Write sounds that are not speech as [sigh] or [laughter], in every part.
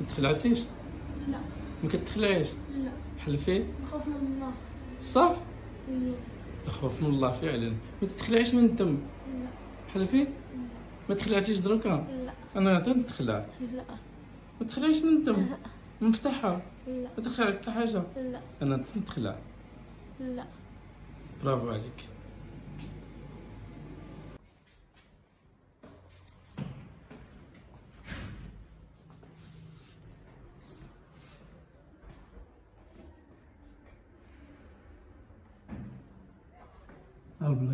ما تخلعتيش لا. ما كتخلعيش لا. حلفي نخاف من الله. صح؟ إيه. الخوف من الله فعلا. ما تتخلعيش من الدم. لا. حلفي ما تخلعتيش دروكا؟ لا. أنا غادي نتخلع. لا. ما تخلعيش من الدم. مفتاحة. لا. ما تخلع حتى حاجة. لا. أنا نتخلع. لا. برافو عليك.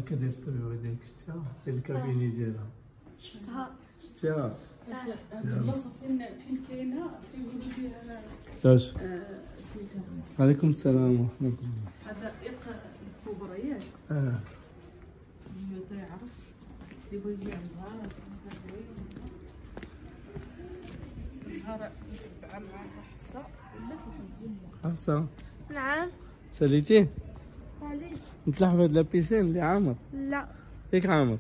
البلاكه ديال الطبيبه ديالك شتيها ديال الكابيني ديالها شفتها شتيها فين فين كاينة فين يقولوا فيها اش عليكم السلام ورحمه الله هذا إيق الكبريات آه يعرف يقول لي يتبع معها حفصه ولات الحمد لله حفصه نعم ساليتي علي نتلاحظ هاد la piscine اللي عامر؟ لا. ياك عامر.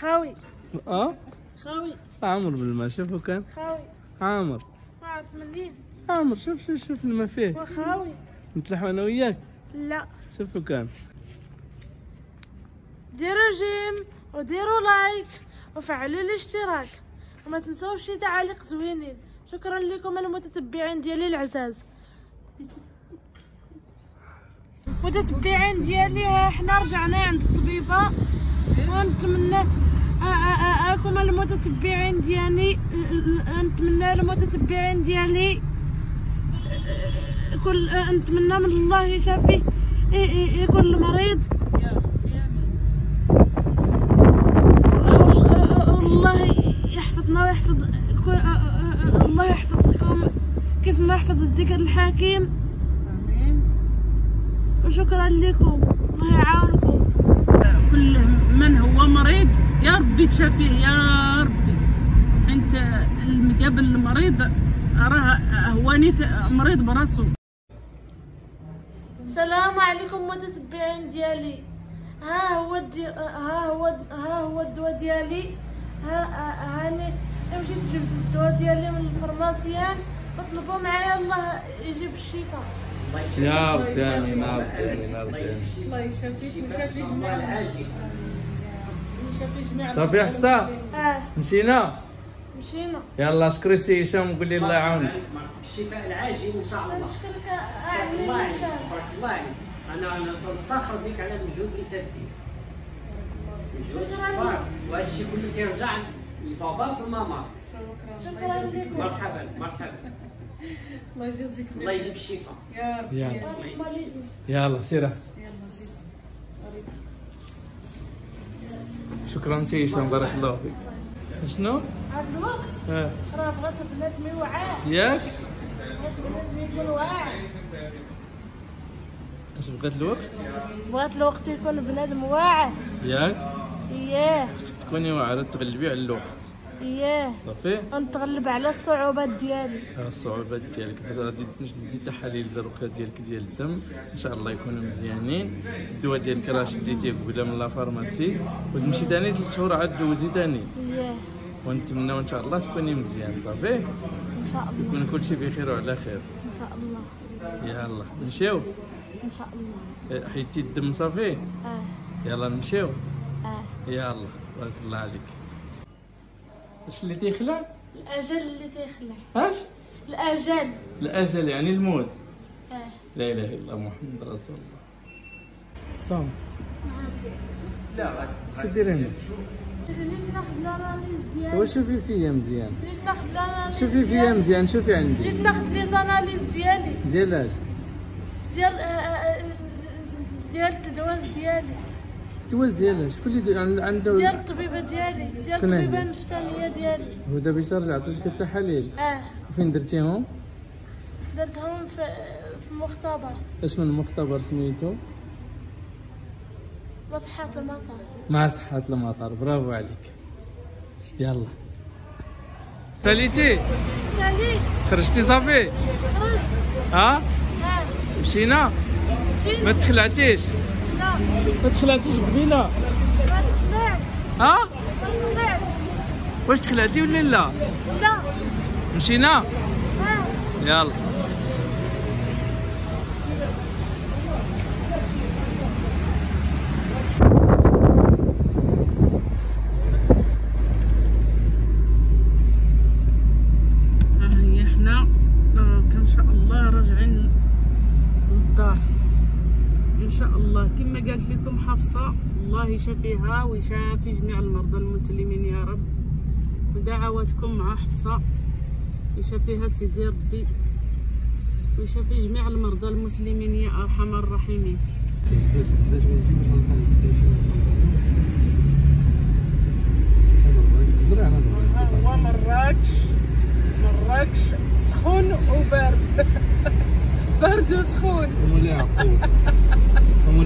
خاوي. أه؟ خاوي. عامر بالماء شوفوا كان. خاوي. عامر. ما عرفت منين عامر شوف شوف شوف الماء فيه. خاوي. نتلاحظوا أنا وياك؟ لا. شوفوا كان. ديروا j'aime وديروا like وفعلوا الاشتراك. وما تنسوش شي تعاليق زوينين. شكرا لكم المتتبعين ديالي العزاز. متتبعين ديالي حنا رجعنا عند الطبيبة. ونتمنى آ- آ- آ- اكم المتتبعين ديالي نتمنى المتتبعين ديالي. كل نتمنى من الله يشافي كل مريض. الله يحفظنا ويحفظ الله يحفظكم. كيف ما يحفظ الذكر الحكيم. وشكرا لكم. الله يعاونكم. كل من هو مريض؟ يا ربي تشافيه. يا ربي. أنت المقابل المريض راه هو نيت مريض براسو السلام عليكم متتبعين ديالي. ها هو الدي... ها هو ها هو الدواء ديالي. ها- هاني. مشيت جبت الدواء ديالي من ال pharmacien. وطلبوا معايا الله يجيب الشفاء. يا ربي امين يا ربي يا ربي الله يشافيك ويشافي جميع ويشافي جميع صافي حفصه آه. مشينا؟ مشينا. يلا شكري سي هشام وقول لي الله يعاونك. بالشفاء العاجل إن شاء الله. نشكرك تبارك الله عليك تبارك الله عليك. أنا أنا نفتخر بك على المجهود اللي تدير مجهود جبار وهذا الشيء كله تيرجع وماما شكرا. لكم مرحبا مرحبا. الله يجازيك. الله يجيب الشفاء يا ربي يلا. سير حفصه يلا زيد. شكرا سي هشام بارك الله فيك. شنو؟ هاد الوقت. آه راه بغات بنادم يوعى ياك؟ بغات بنادم يكون واعي. اش بغات الوقت؟ بغات الوقت يكون بنادم واعي ياك؟ اياه خصك تكوني واعرة تغلبي على الوقت اياه صافي؟ ونتغلب على الصعوبات ديالي. الصعوبات ديالك. غادي تدي تحاليل زروكا ديالك ديال الدم. إن شاء الله يكونوا مزيانين. الدواء ديالك راه شديتيه قبيلة من لا فارماسي. وتمشي تاني ثلاث شهور عاد دوزي تاني. اياه ونتمناو إن شاء الله تكوني مزيان. صافي؟ إن شاء الله. يكون كلشي بخير وعلى خير. إن شاء الله. يلا. نمشيو؟ إن شاء الله. حيدتي الدم صافي؟ آه. يلا نمشيو. آه. يلا بارك الله عليك. اش اللي تيخلع؟ الأجل اللي تيخلع. اش الأجل. الأجل يعني الموت. آه. لا إله إلا الله محمد رسول الله. صام. اش كدير هنا؟ شوفي فيا مزيان شوفي فيا مزيان شوفي عندي. جيت ناخذ لي les analyses ديالي ديال اش ديال ديال التدواز ديالي. تتواز ديال اش شكون اللي عنده ديال الطبيبة ديالي. ديال؟ الطبيبة النفسانية ديالي. هدى بشار اللي عطيتك التحاليل آه. فين درتيهم؟ درتهم في في مختبر. اش من مختبر سميتو؟ مصحة المطر مع صحة المطر برافو عليك. يلا. ساليتي. سالي خرجتي صافي؟ خرج ها؟ آه. مشينا. ما تخلعتيش. ما تخلعتيش قبيلة؟ ها؟ واش تخلعتي ولا لا؟ لا. مشينا؟ يلا ها هي إحنا دراك ان شاء الله راجعين للدار ان شاء الله كما قالت لكم حفصة الله يشافيها ويشافي جميع المرضى المسلمين يا رب. ودعواتكم مع حفصة. يشافيها سيدي ربي. ويشافي جميع المرضى المسلمين يا أرحم الراحمين. هو مراكش مراكش سخون وبارد [laughs] برد وسخون.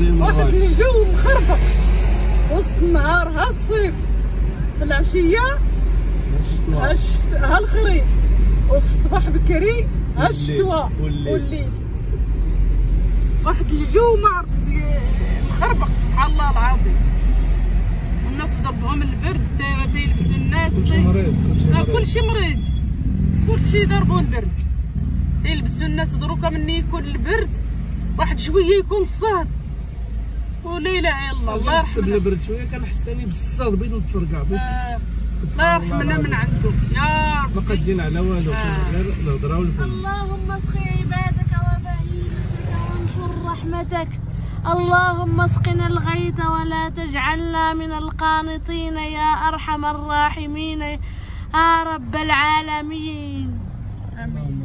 واحد الجو مخربق وسط النهار ها الصيف. في العشية. ها الخريف. وفي الصباح بكري ها الشتوى. والليل. واحد الجو ما عرفت مخربق. سبحان الله العظيم. والناس ضربهم البرد. تيلبسوا الناس. لا كلشي مريض. كلشي ضربوا البرد تيلبسوا الناس دروكا مني يكون البرد. واحد شوية يكون الصهد ولا اله الا الله الله يرحمنا. البرد شوية كنحس ثاني بالصاد بيض نتفرقع آه، الله يرحمنا من عنده يا ما ربي قادين على والو. آه. غير الهضره والفن اللهم اسقي عبادك وبعيدك وانشر رحمتك. اللهم اسقنا الغيث ولا تجعلنا من القانطين يا أرحم الراحمين. يا رب العالمين. آمين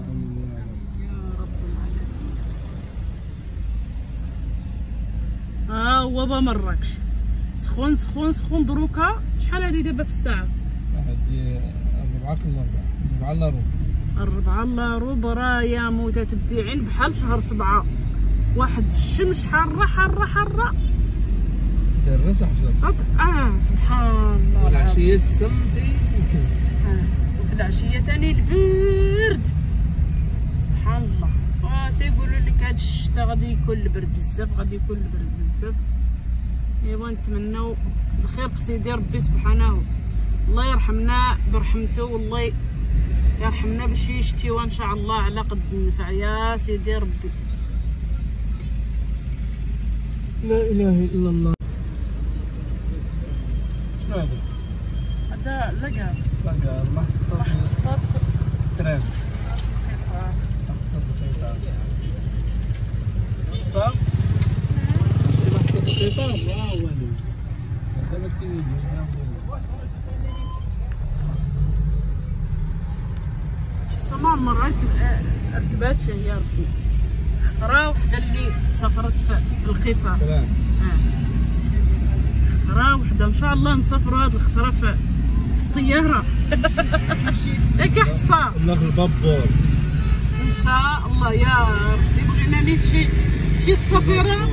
يا رب العالمين ها هو با مراكش سخون سخون سخون دروكا. شحال هادي دابا في الساعة؟ هادي ربعة كل ربعة ربعة إلا ربع. الربعة الله روب رايا متتبعين بحال شهر سبعة. واحد الشمس حارة داير الراس لحفظة قط- آه سبحان الله. العظيم. والعشية السم تيكز آه. وفي العشية تاني البرد. سبحان الله. آه تيقولوا لك هاد الشتا غادي يكون البرد بزاف غادي يكون البرد بزاف. إيوا نتمناو الخير في سيدي ربي سبحانه. الله يرحمنا برحمته والله يرحمنا باش يشتيوا إن شاء الله على قد النفع. يا سيدي ربي. لا إله إلا الله. شنو هذا؟ هذا لقى قال محطوط كريم قطار صح؟ قطار لا والو هذا سمع مرات ركبات فيه يا ربي. خطرة وحدة اللي سافرت في القطار. كلام خطرة وحدة. إن شاء الله نسافروا هاد الخطرة في الطيارة. ياك حفصة ولا في البابور إن شاء الله يا ربي. بغينا نيت شي تصافيرة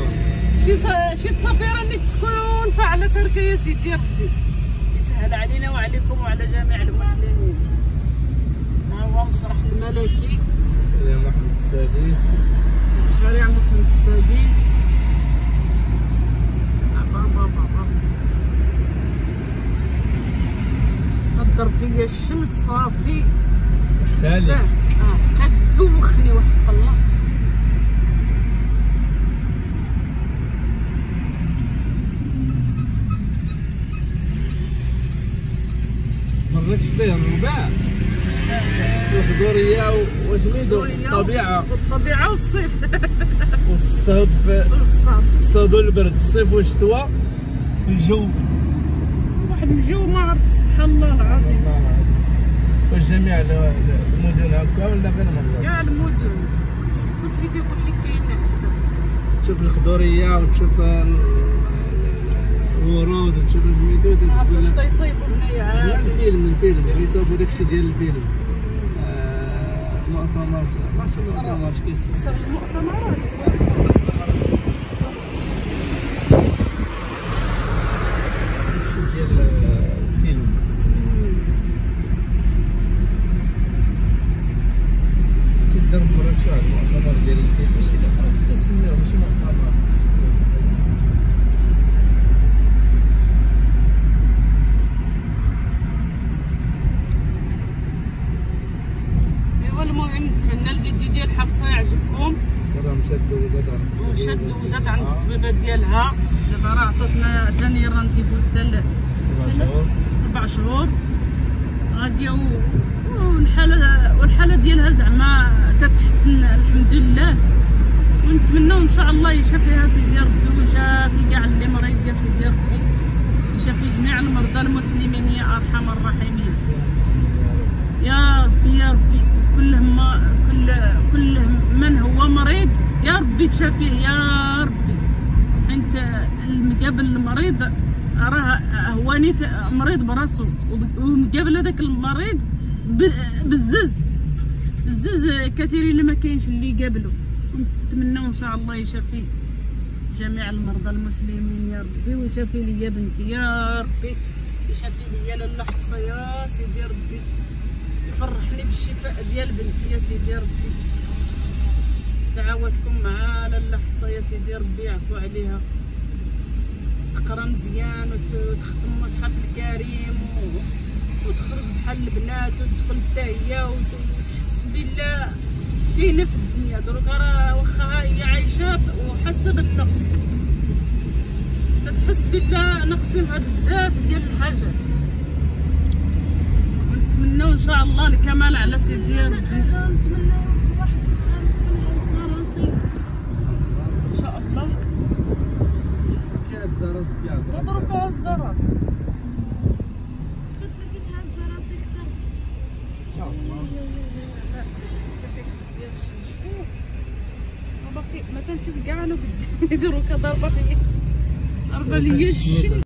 شي ص- شي تصافيرة اللي تكون فاعلة تركة يا سيدي ربي. يسهل علينا وعليكم وعلى جميع المسلمين. ها هو مسرح الملكي. يا محمد السادس شارع محمد السادس. بابا بابا بابا الضرب فيا الشمس صافي. تالي آه كدوخني وحق الله مركش به الرباع الخضورية وسميتو الطبيعة والطبيعة والصيف والصعب الصهد والبرد الصيف. والشتوى الجو واحد الجو ما عرفت سبحان الله العظيم واش جميع ال- ال- المدن هكا ولا غير مرة كاع المدن كلشي تيقول لك كاين تشوف الخضورية وتشوف الورود وتشوف سميتو تقول تيصيبوا هنايا ديال عاد الفيلم الفيلم. كيصاوبوا داكشي ديال الفيلم. آه، مؤتمر ماشي مؤتمر اش كيسمى كسر المؤتمرات داكشي ديال الفيلم تقدر مرات شو هاد المؤتمر ديال الفيلم ماشي دابا تسميوه ماشي مؤتمر ايوا المهم نتمنى الفيديو ديال يعجبكم راه مشد وزاد عن وشد وزاد عند الطبيبه ديالها دابا راه عطاتنا ثاني رانتيفو حتى أربع شهور. غاديه و- والحاله والحالة ديالها زعما تتحسن الحمد لله ونتمنوا إن شاء الله يشافيها سيدي ربي ويشافي كاع اللي مريض يا سيدي ربي. يشافي جميع المرضى المسلمين يا أرحم الراحمين. يا ربي يا ربي. كل ما كل كل من هو مريض؟ يا ربي تشافيه يا ربي. انت المقابل المريض راه هو نيت مريض براسو ومقابل هذاك المريض بالزز. بالزز كثيرين اللي ما كاينش اللي يقابلوا نتمنوا إن شاء الله يشافي جميع المرضى المسلمين. يا ربي ويشافي لي بنتي. يا ربي. يشافي لي لاله حفصه يا سيدي ربي. يفرحني بالشفاء ديال بنتي يا سيدي ربي. دعواتكم مع لاله حفصه يا سيدي ربي يعفو عليها. تقرا مزيان وت- وتختم مصحف الكريم. وتخرج بحال البنات وتدخل حتى هي وت- وتحس بالله. كاينة في الدنيا دروك راه واخا هي عايشة وحاسة بالنقص. تتحس بالله ناقصينها بزاف ديال الحاجات. ونتمنوا إن شاء الله الكمال على سيدي راسي إن شاء الله كاس راسك يا تضرب هز راسك ما كانش كاع أنا قدامي. دروك ضربه فيا ضربه ليا